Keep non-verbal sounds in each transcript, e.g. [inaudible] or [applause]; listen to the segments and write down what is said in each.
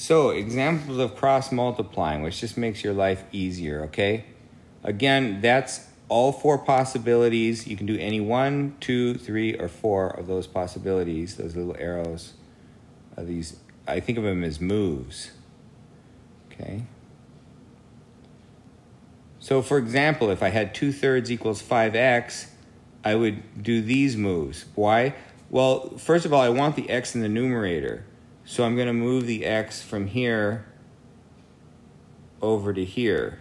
So, examples of cross multiplying, which just makes your life easier, okay? Again, that's all four possibilities. You can do any one, two, three, or four of those possibilities, those little arrows. Of these, I think of them as moves. Okay? So, for example, if I had 2 thirds equals 5x, I would do these moves. Why? Well, first of all, I want the x in the numerator. So I'm going to move the x from here over to here.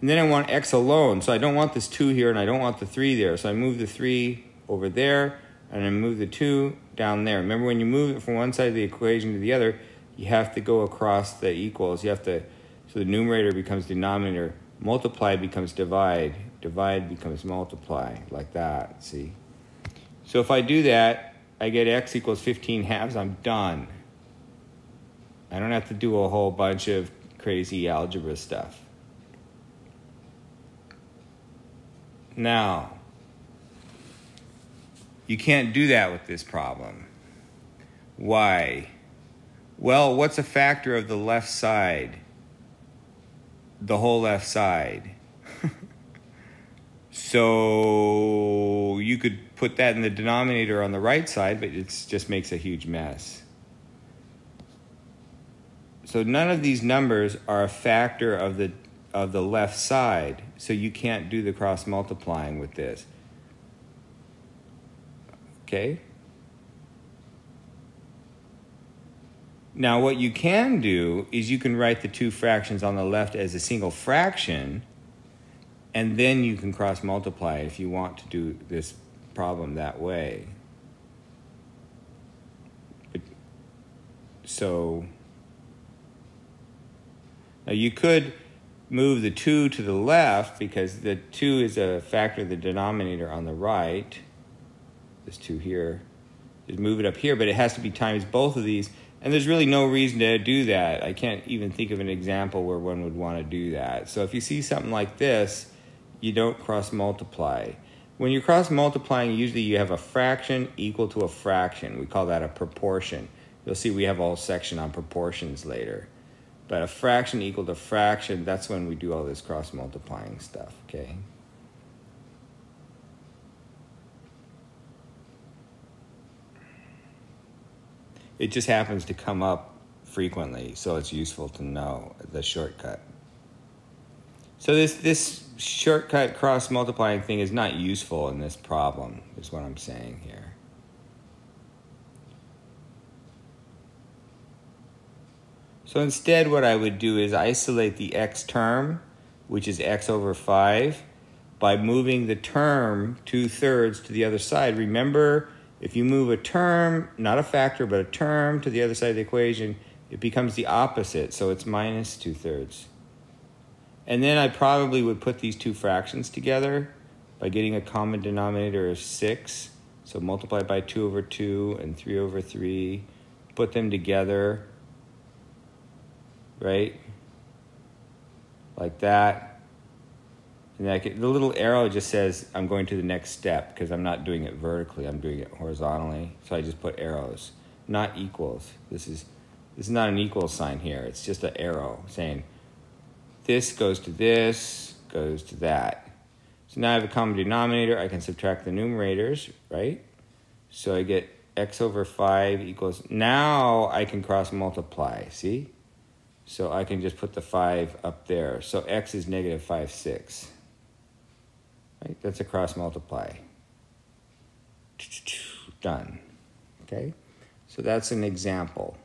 And then I want x alone. So I don't want this 2 here and I don't want the 3 there. So I move the 3 over there and I move the 2 down there. Remember when you move it from one side of the equation to the other, you have to go across the equals. You have to, so the numerator becomes denominator. Multiply becomes divide. Divide becomes multiply, like that, see? So if I do that, I get x equals 15 halves, I'm done. I don't have to do a whole bunch of crazy algebra stuff. Now, you can't do that with this problem. Why? Well, what's a factor of the left side? The whole left side. [laughs] so you could put that in the denominator on the right side, but it just makes a huge mess. So none of these numbers are a factor of the of the left side, so you can't do the cross multiplying with this. Okay? Now, what you can do is you can write the two fractions on the left as a single fraction, and then you can cross multiply if you want to do this problem that way. So, now you could move the 2 to the left because the 2 is a factor of the denominator on the right. This 2 here. Just move it up here, but it has to be times both of these. And there's really no reason to do that. I can't even think of an example where one would want to do that. So if you see something like this, you don't cross multiply. When you're cross multiplying, usually you have a fraction equal to a fraction. We call that a proportion. You'll see we have a whole section on proportions later. But a fraction equal to fraction, that's when we do all this cross multiplying stuff, okay? It just happens to come up frequently, so it's useful to know the shortcut. So this this shortcut cross multiplying thing is not useful in this problem, is what I'm saying here. So instead what I would do is isolate the x term, which is x over 5, by moving the term two-thirds to the other side. Remember, if you move a term, not a factor, but a term to the other side of the equation, it becomes the opposite, so it's minus two-thirds. And then I probably would put these two fractions together by getting a common denominator of 6. So multiply by 2 over 2 and 3 over 3. Put them together right? Like that. And the little arrow just says I'm going to the next step because I'm not doing it vertically, I'm doing it horizontally. So I just put arrows, not equals. This is this is not an equal sign here. It's just an arrow saying this goes to this, goes to that. So now I have a common denominator. I can subtract the numerators, right? So I get x over 5 equals, now I can cross multiply, see? So I can just put the 5 up there. So x is negative 5, 6. Right? That's a cross multiply. Done. Okay? So that's an example.